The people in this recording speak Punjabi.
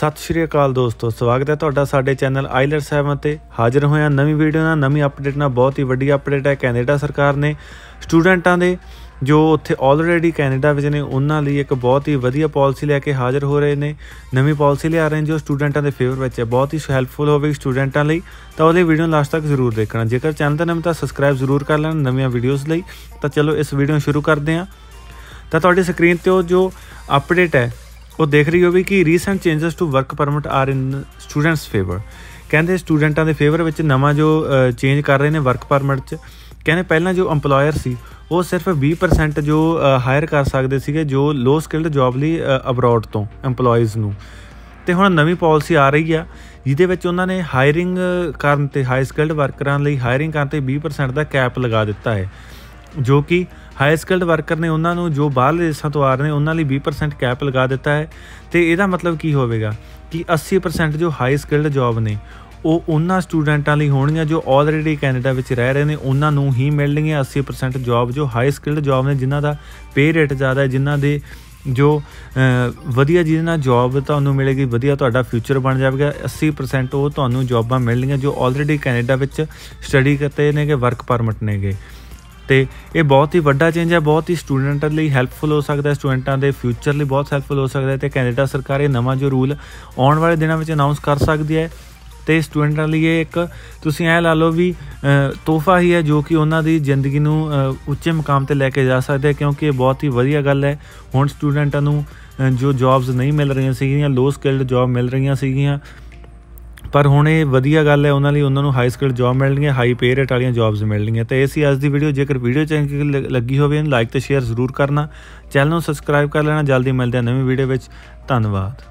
ਸਤਿ ਸ਼੍ਰੀ ਅਕਾਲ ਦੋਸਤੋ, ਸਵਾਗਤ ਹੈ ਤੁਹਾਡਾ ਸਾਡੇ ਚੈਨਲ ਆਈਲਰ 7 ਤੇ। ਹਾਜ਼ਰ ਹੋਇਆ ਨਵੀਂ ਵੀਡੀਓ ਨਾਲ। ਨਵੀਂ ਅਪਡੇਟ ਨਾਲ ਬਹੁਤ ਹੀ ਵੱਡੀ ਅਪਡੇਟ ਹੈ ਕੈਨੇਡਾ ਸਰਕਾਰ ਨੇ। ਸਟੂਡੈਂਟਾਂ ਦੇ ਜੋ ਉੱਥੇ ਆਲਰੇਡੀ ਕੈਨੇਡਾ ਵਿੱਚ ਨੇ, ਉਹਨਾਂ ਲਈ ਇੱਕ ਬਹੁਤ ਹੀ ਵਧੀਆ ਪਾਲਿਸੀ ਲੈ ਕੇ ਹਾਜ਼ਰ ਹੋ ਰਹੇ ਨੇ। ਨਵੀਂ ਪਾਲਿਸੀ ਲਿਆ ਰਹੇ ਨੇ ਜੋ ਸਟੂਡੈਂਟਾਂ ਦੇ ਫੇਵਰ ਵਿੱਚ ਹੈ। ਬਹੁਤ ਹੀ ਹੈਲਪਫੁਲ ਹੋਵੇਗੀ ਸਟੂਡੈਂਟਾਂ ਲਈ, ਤਾਂ ਉਹਦੇ ਵੀਡੀਓ ਨੂੰ ਲਾਸਟ ਤੱਕ ਜ਼ਰੂਰ ਦੇਖਣਾ। ਜੇਕਰ ਚੈਨਲ ਤੇ ਨਵੇਂ ਤਾਂ ਸਬਸਕ੍ਰਾਈਬ ਜ਼ਰੂਰ ਕਰ ਲੈਣਾ ਨਵੀਆਂ ਵੀਡੀਓਜ਼ ਲਈ। ਤਾਂ ਚਲੋ ਇਸ ਵੀਡੀਓ ਨੂੰ ਸ਼ੁਰੂ ਕਰਦੇ ਹਾਂ। ਤਾਂ ਤੁਹਾਡੀ ਸਕਰੀਨ ਤੇ ਉਹ ਜੋ ਅਪਡੇਟ ਹੈ ਉਹ ਦੇਖ ਰਹੀ ਹੋਵੇ ਕਿ recent changes to work permit are in students favour ਕਹਿੰਦੇ ਸਟੂਡੈਂਟਾਂ ਦੇ ਫੇਵਰ ਵਿੱਚ ਨਵਾਂ ਜੋ ਚੇਂਜ ਕਰ ਰਹੇ ਨੇ ਵਰਕ ਪਰਮਿਟ 'ਚ, ਕਹਿੰਦੇ ਪਹਿਲਾਂ ਜੋ EMPLOYER ਸੀ, ਉਹ ਸਿਰਫ 20% ਜੋ ਹਾਇਰ ਕਰ ਸਕਦੇ ਸੀਗੇ ਜੋ ਲੋ ਸਕਿਲਡ ਜੌਬ ਲਈ ਅਬਰੋਡ ਤੋਂ EMPLOYEES ਨੂੰ। ਤੇ ਹੁਣ ਨਵੀਂ ਪਾਲਿਸੀ ਆ ਰਹੀ ਆ, ਜਿਹਦੇ ਵਿੱਚ ਉਹਨਾਂ ਨੇ ਹਾਇਰਿੰਗ ਕਰਨ ਤੇ ਹਾਈ ਸਕਿਲਡ ਵਰਕਰਾਂ ਲਈ ਹਾਇਰਿੰਗ ਕਰਨ ਤੇ 20% ਦਾ ਕੈਪ ਲਗਾ ਦਿੱਤਾ ਹੈ। ਜੋ ਕਿ ਹਾਈ ਸਕਿਲਡ ਵਰਕਰ ਨੇ, ਉਹਨਾਂ ਨੂੰ ਜੋ ਬਾਹਰਲੇ ਦੇਸ਼ਾਂ ਤੋਂ ਆ ਰਹੇ ਨੇ, ਉਹਨਾਂ ਲਈ 20% ਕੈਪ ਲਗਾ ਦਿੱਤਾ ਹੈ। ਤੇ ਇਹਦਾ ਮਤਲਬ ਕੀ ਹੋਵੇਗਾ ਕਿ 80% ਜੋ ਹਾਈ ਸਕਿਲਡ ਜੌਬ ਨੇ, ਉਹ ਉਹਨਾਂ ਸਟੂਡੈਂਟਾਂ ਲਈ ਹੋਣਗੀਆਂ ਜੋ ਆਲਰੇਡੀ ਕੈਨੇਡਾ ਵਿੱਚ ਰਹਿ ਰਹੇ ਨੇ, ਉਹਨਾਂ ਨੂੰ ਹੀ ਮਿਲਣਗੀਆਂ 80% ਜੌਬ ਜੋ ਹਾਈ ਸਕਿਲਡ ਜੌਬ ਨੇ, ਜਿਨ੍ਹਾਂ ਦਾ ਪੇ ਰੇਟ ਜ਼ਿਆਦਾ ਹੈ, ਜਿਨ੍ਹਾਂ ਦੇ ਜੋ ਵਧੀਆ ਜਿਹਦੇ ਨਾਲ ਜੌਬ ਤੁਹਾਨੂੰ ਮਿਲੇਗੀ, ਵਧੀਆ ਤੁਹਾਡਾ ਫਿਊਚਰ ਬਣ ਜਾਵੇਗਾ 80% ਉਹ ਤੁਹਾਨੂੰ ਜੌਬਾਂ ਮਿਲਣਗੀਆਂ ਜੋ ਆਲਰੇਡੀ ਕੈਨੇਡਾ ਵਿੱਚ ਸਟੱਡੀ ਕਰਤੇ ਨੇਗੇ ਵਰਕ ਪਰਮਿਟ ਨੇਗੇ। ਤੇ ਇਹ ਬਹੁਤ ਹੀ ਵੱਡਾ ਚੇਂਜ ਹੈ, ਬਹੁਤ ਹੀ ਸਟੂਡੈਂਟਾਂ ਲਈ ਹੈਲਪਫੁਲ ਹੋ ਸਕਦਾ ਹੈ ਸਟੂਡੈਂਟਾਂ ਦੇ ਫਿਊਚਰ ਲਈ ਬਹੁਤ ਹੈਲਪਫੁਲ ਹੋ ਸਕਦਾ ਹੈ ਤੇ ਕੈਨੇਡਾ ਸਰਕਾਰ ਇਹ ਨਵਾਂ ਜੋ ਰੂਲ ਆਉਣ ਵਾਲੇ ਦਿਨਾਂ ਵਿੱਚ ਅਨਾਉਂਸ ਕਰ ਸਕਦੀ ਹੈ। ਤੇ ਸਟੂਡੈਂਟਾਂ ਲਈ ਇਹ ਇੱਕ ਤੁਸੀਂ ਐ ਲਾ ਲਓ ਵੀ ਤੋਹਫਾ ਹੀ ਹੈ ਜੋ ਕਿ ਉਹਨਾਂ ਦੀ ਜ਼ਿੰਦਗੀ ਨੂੰ ਉੱਚੇ ਮਕਾਮ ਤੇ ਲੈ ਕੇ ਜਾ ਸਕਦਾ ਹੈ ਕਿਉਂਕਿ ਇਹ ਬਹੁਤ ਹੀ ਵਧੀਆ ਗੱਲ ਹੈ। ਹੁਣ ਸਟੂਡੈਂਟਾਂ ਨੂੰ ਜੋ ਜੌਬਸ ਨਹੀਂ ਮਿਲ ਰਹੀਆਂ ਸੀਗੀਆਂ ਲੋ ਸਕਿਲਡ ਜੌਬ ਮਿਲ ਰਹੀਆਂ ਸੀਗੀਆਂ ਪਰ ਹੁਣ ਇਹ ਵਧੀਆ ਗੱਲ ਹੈ, ਉਹਨਾਂ ਲਈ ਉਹਨਾਂ ਨੂੰ ਹਾਈ ਸਕਿੱਲ ਜੌਬ ਮਿਲਣਗੀਆਂ ਹਾਈ ਪੇ ਰੇਟ ਵਾਲੀਆਂ ਜੌਬਸ ਮਿਲਣਗੀਆਂ ਤੇ ਇਹ ਸੀ ਅੱਜ ਦੀ ਵੀਡੀਓ ਜੇਕਰ ਵੀਡੀਓ ਚੰਗੀ ਲੱਗੀ ਹੋਵੇ, ਇਹਨੂੰ ਲਾਈਕ ਤੇ ਸ਼ੇਅਰ ਜ਼ਰੂਰ ਕਰਨਾ। ਚੈਨਲ ਨੂੰ ਸਬਸਕ੍ਰਾਈਬ ਕਰ ਲੈਣਾ। ਜਲਦੀ ਮਿਲਦੇ ਹਾਂ ਨਵੀਂ ਵੀਡੀਓ ਵਿੱਚ। ਧੰਨਵਾਦ।